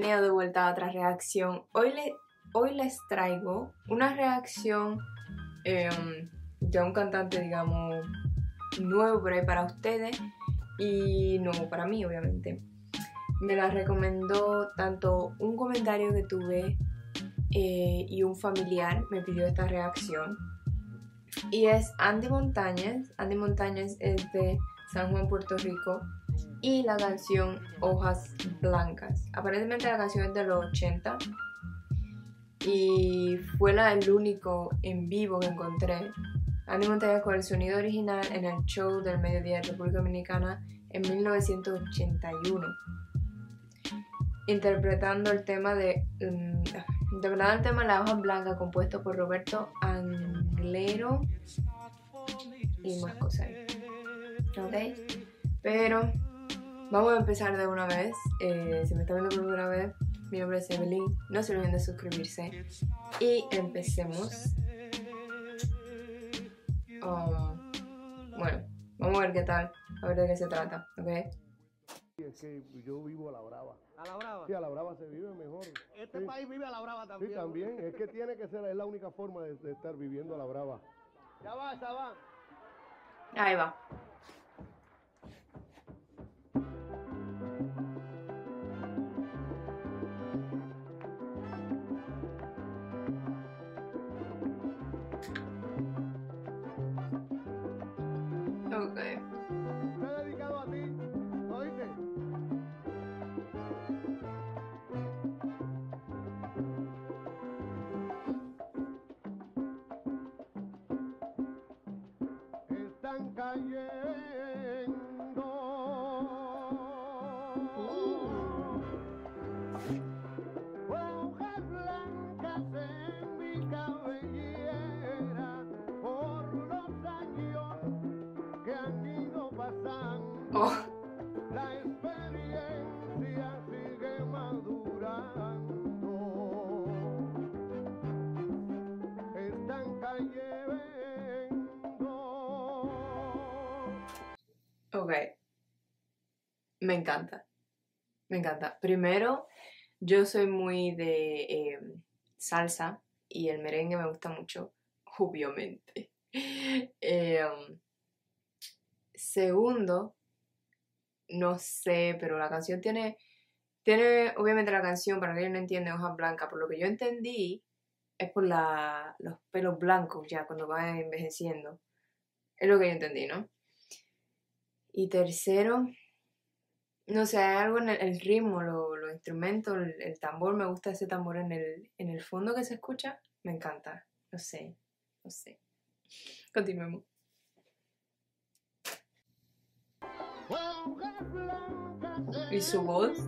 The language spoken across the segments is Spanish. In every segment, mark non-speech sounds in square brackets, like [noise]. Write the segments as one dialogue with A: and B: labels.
A: de vuelta a otra reacción. Hoy, le, hoy les traigo una reacción em, de un cantante, digamos, nuevo por ahí para ustedes y nuevo para mí, obviamente. Me la recomendó tanto un comentario que tuve eh, y un familiar me pidió esta reacción. Y es Andy Montañez. Andy Montañez es de San Juan, Puerto Rico y la canción Hojas Blancas. Aparentemente la canción es de los 80 y fue la, el único en vivo que encontré. Andy Montañez con el sonido original en el show del mediodía de República Dominicana en 1981. Interpretando el tema de. Um, interpretando el tema La hoja blanca compuesto por Roberto Anglero y más cosas. ¿Ok? Pero Vamos a empezar de una vez. Eh, si me está viendo por primera vez, mi nombre es Evelyn. No se olviden de suscribirse. Y empecemos. Oh, bueno, vamos a ver qué tal. A ver de qué se trata, ¿ok?
B: Es que yo vivo a la brava.
C: ¿A la brava?
B: Sí, a la brava se vive mejor.
C: Este
B: Sí.
C: país vive a la brava también.
B: Sí, también. Es que tiene que ser, es la única forma de, de estar viviendo a la brava.
C: Ya va, ya va.
A: Ahí va. Ok. Me encanta. Me encanta. Primero, yo soy muy de eh, salsa y el merengue me gusta mucho, obviamente. [laughs] Em, segundo, no sé, pero la canción tiene, tiene, obviamente la canción, para que no entiende, hoja blanca, por lo que yo entendí, es por los pelos blancos ya cuando van envejeciendo. Es lo que yo entendí, ¿no? Y tercero, no sé, hay algo en el, el ritmo, lo- los instrumentos, el, el tambor, me gusta ese tambor en el, en el fondo que se escucha, me encanta. No sé, no sé. Continuemos. ¿Y su voz?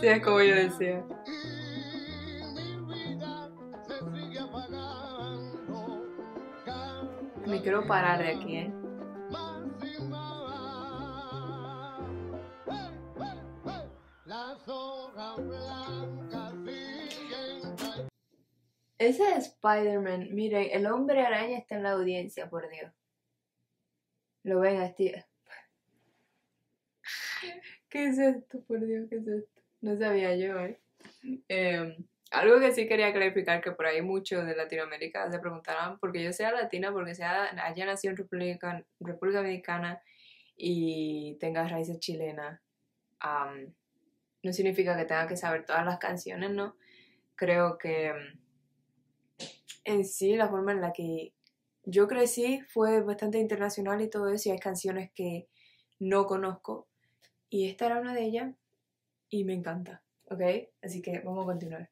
A: Sí, es como yo decía. Me quiero parar de aquí, ¿eh? Ese es Spider-Man. Miren, el hombre araña está en la audiencia, por Dios. Lo ven así. [laughs] ¿Qué es esto? Por Dios, ¿qué es esto? No sabía yo, ¿eh? Eh, algo que sí quería clarificar, que por ahí muchos de Latinoamérica se preguntarán, porque yo sea latina, porque sea, haya nacido en República, República Dominicana y tenga raíces chilenas, no significa que tenga que saber todas las canciones, ¿no? Creo que mm, en sí la forma en la que yo crecí fue bastante internacional y todo eso, y hay canciones que no conozco, Y esta era una de ellas y me encanta, ¿ok? Así que vamos a continuar.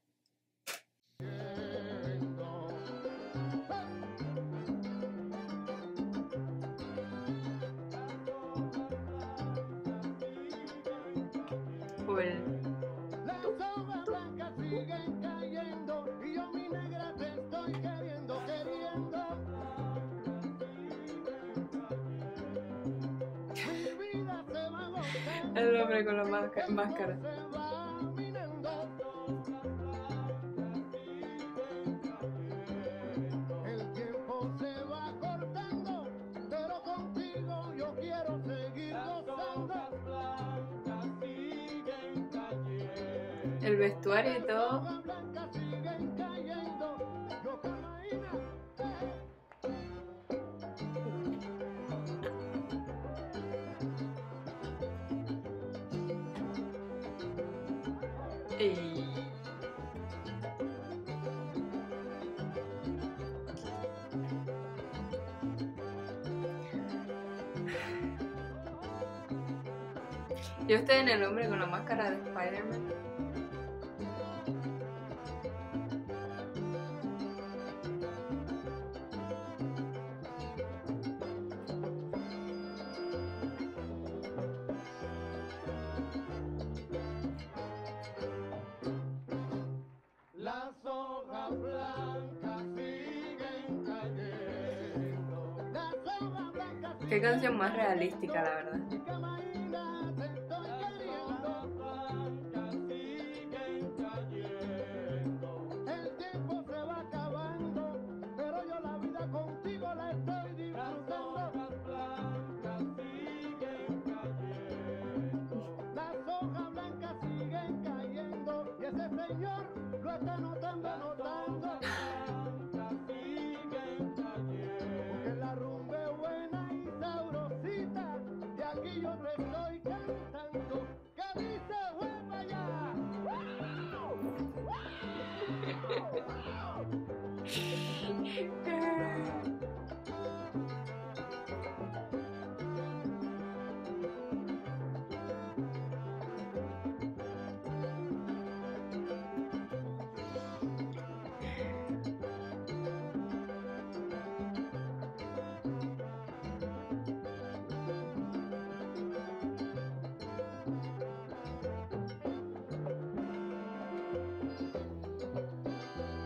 A: El hombre con la másca- máscara.
C: Se va minando. El tiempo se va cortando, pero contigo yo quiero seguir gozando.
A: el vestuario y todo.
C: Yo
A: estoy en el hombre con la máscara de Spider-Man. Qué canción más realística, la verdad.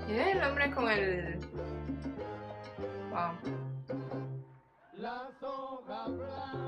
C: Y es
A: el hombre con el... Wow.
C: Las hojas blancas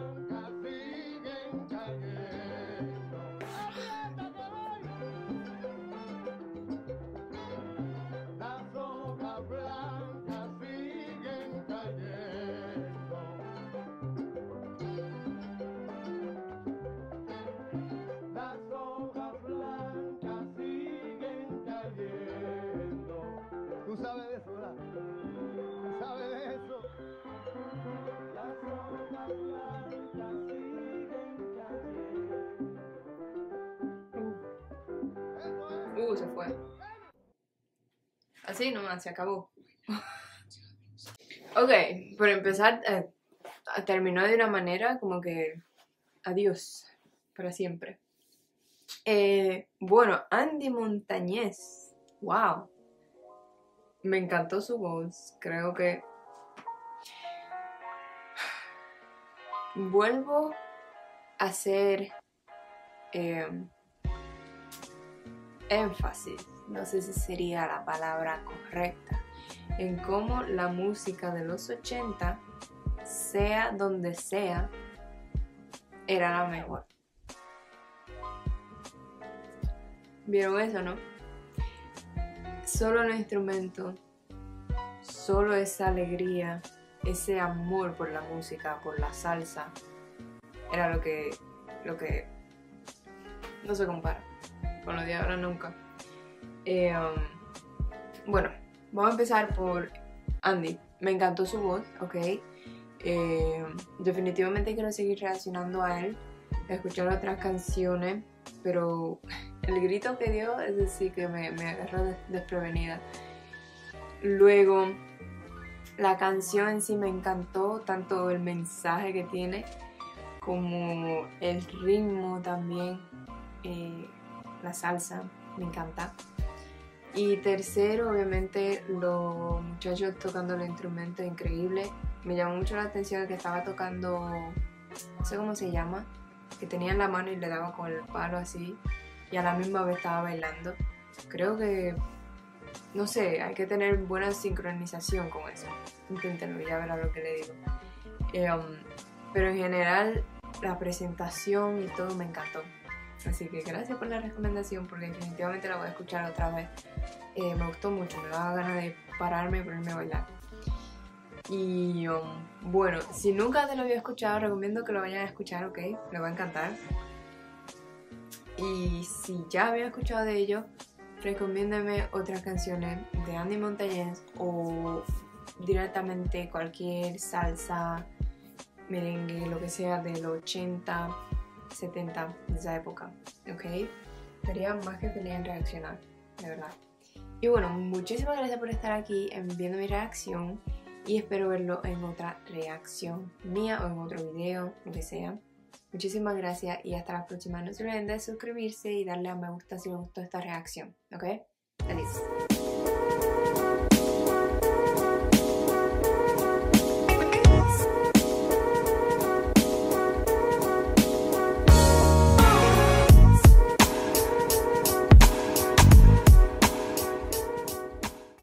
A: Así nomás, se acabó. [laughs] ok, por empezar, eh, terminó de una manera como que adiós para siempre. Eh, bueno, Andy Montañez, wow. Me encantó su voz, creo que... [sighs] Vuelvo a hacer eh, énfasis, no sé si sería la palabra correcta, en cómo la música de los 80, sea donde sea, era la mejor. ¿Vieron eso, no? Solo los instrumentos, solo esa alegría, ese amor por la música, por la salsa, era lo que, lo que no se compara con lo de ahora nunca. Um, bueno, vamos a empezar por Andy. Me encantó su voz, ok. Eh, definitivamente quiero seguir reaccionando a él, escuchar otras canciones, pero [laughs] el grito que dio, es decir, que me, me agarró des- desprevenida. Luego, la canción en sí me encantó, tanto el mensaje que tiene como el ritmo también, eh, la salsa, me encanta. Y tercero, obviamente, los muchachos tocando los instrumentos, increíble. Me llamó mucho la atención el que estaba tocando, no sé cómo se llama, que tenía en la mano y le daba con el palo así, y a la misma vez estaba bailando. Creo que, no sé, hay que tener buena sincronización con eso. Inténtenlo, ya verá lo que le digo. Eh, um, pero en general, la presentación y todo me encantó. Así que gracias por la recomendación porque definitivamente la voy a escuchar otra vez. Eh, me gustó mucho, me daba ganas de pararme y ponerme a bailar. Y um, bueno, si nunca te lo había escuchado, recomiendo que lo vayan a escuchar, ¿ok? Le va a encantar. Y si ya había escuchado de ello, recomiéndeme otras canciones de Andy Montañez o directamente cualquier salsa, merengue, lo que sea de los 80, 70 de esa época, ¿ok? Sería más que feliz en reaccionar, de verdad. Y bueno, muchísimas gracias por estar aquí viendo mi reacción y espero verlo en otra reacción mía o en otro video, lo que sea. Muchísimas gracias y hasta la próxima. No se olviden de suscribirse y darle a me gusta si les gustó esta reacción, ¿ok? Feliz.